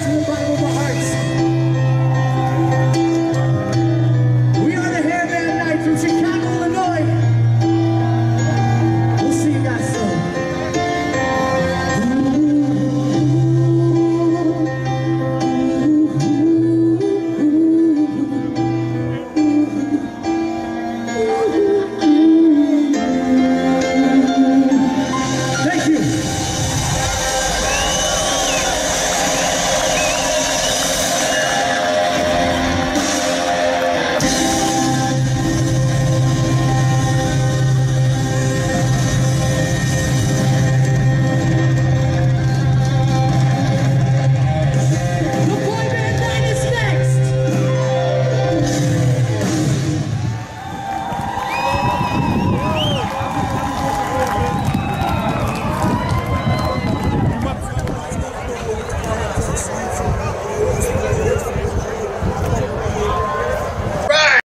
We thank you